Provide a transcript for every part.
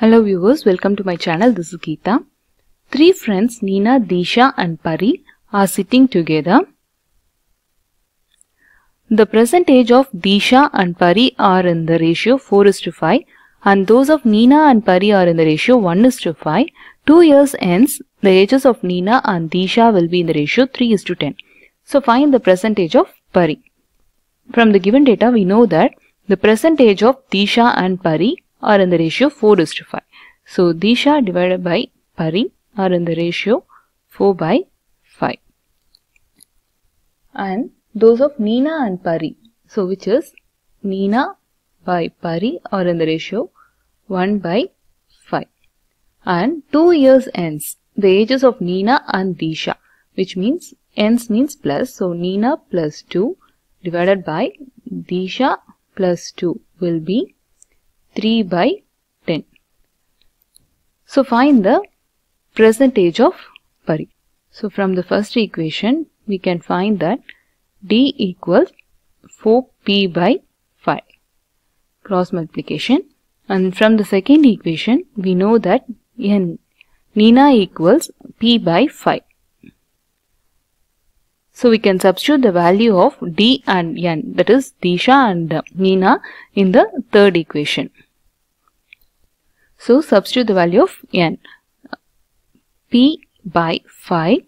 Hello viewers, welcome to my channel. This is Geeta. Three friends, Neena, Disha and Pari are sitting together. The percentage of Disha and Pari are in the ratio 4 is to 5 and those of Neena and Pari are in the ratio 1 is to 5. Two years ends, the ages of Neena and Disha will be in the ratio 3 is to 10. So find the percentage of Pari. From the given data, we know that the percentage of Disha and Pari are in the ratio 4 is to 5. So Disha divided by Pari are in the ratio 4 by 5. And those of Neena and Pari, so which is Neena by Pari are in the ratio 1 by 5. And 2 years ends, the ages of Neena and Disha, which means ends means plus, so Neena plus 2 divided by Disha plus 2 will be 3 by 10. So find the percentage of Pari. So from the first equation, we can find that D equals 4P by 5. Cross multiplication. And from the second equation, we know that N Neena equals P by 5. So we can substitute the value of D and N that is Disha and Neena in the third equation. So substitute the value of N. P by 5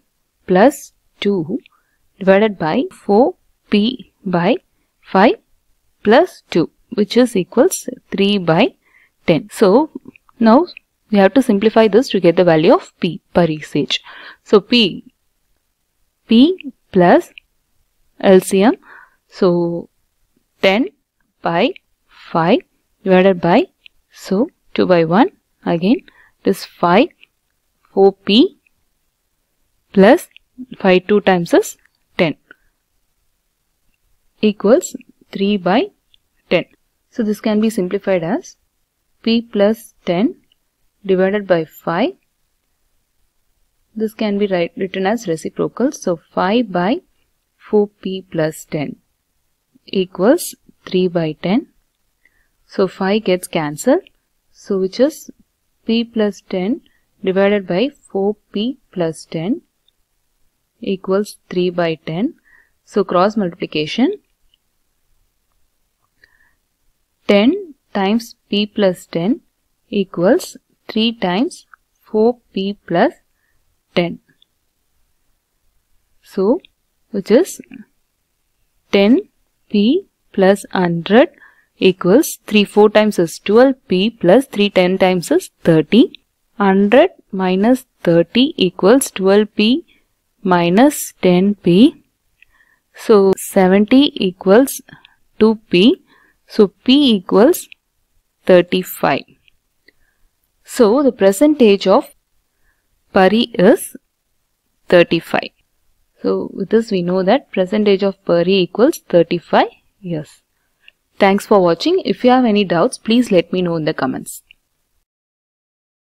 plus 2 divided by 4P by 5 plus 2 which is equals 3 by 10. So now we have to simplify this to get the value of P per usage. So P P plus LCM. So 10 by 5 divided by so 2 by 1 again it is 5 4p plus 5 2 times is 10 equals 3 by 10. So this can be simplified as p plus 10 divided by 5 this can be write, written as reciprocal. So 5 by 4p plus 10 equals 3 by 10. So 5 gets cancelled. So which is p plus 10 divided by 4p plus 10 equals 3 by 10. So cross multiplication 10 times p plus 10 equals 3 times 4p plus 10. So, which is 10p plus 100 equals 3 4 times is 12p plus 3 10 times is 30. 100 minus 30 equals 12p minus 10p. So, 70 equals 2p. So, p equals 35. So, the percentage of Pari is 35. So with this we know that percentage of Pari equals 35 years. Thanks for watching. If you have any doubts, please let me know in the comments.